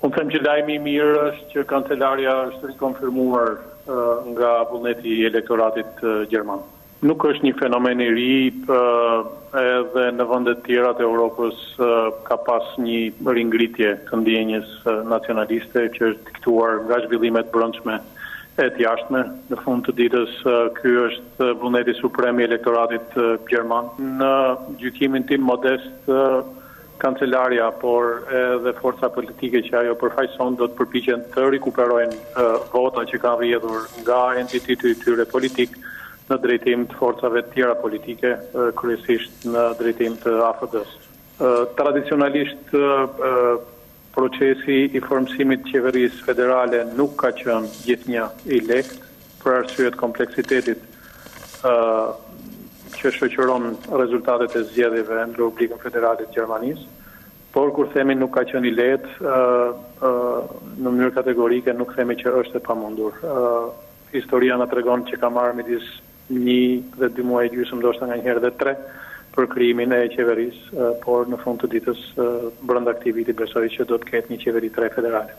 Unë them që lajmi i mirë është që kancelarja është rikonfirmuar nga vullneti i elektoratit gjerman. Nuk është një fenomen i ri, edhe në vendet tjera të Europës ka pas një ringritje të ndjenjës nacionaliste që është diktuar nga zhvillimet e brendshme e të jashtme. Në fund të ditës ky është vullneti suprem i elektoratit gjerman. Në gjykimin tim modest Kancelarja, por edhe forca politike që ajo përfaqëson do të përpiqen të rikuperojnë vota që kanë rrjedhur nga entiteti i tyre politik në drejtim të forcave të tjera politike, kryesisht në drejtim të AfD-së. Tradicionalisht Procesi i formësimit të qeverisë federale nuk ka qenë gjithnjë i lehtë, për arsye të kompleksitetit që shoqëron rezultatet e zgjedhjeve në Republikën Federale të Gjermanisë. Por kur themi nuk ka qenë i lehtë, në mënyrë kategorike nuk themi që është e pamundur. Historia na tregon që ka marrë midis një dhe dy muaj e gjysmë, ndoshta nganjëherë dhe tre, për krijimin e qeverisë, por në fund të ditës, brenda këtij viti besoj që do të ketë një qeveri të re federale.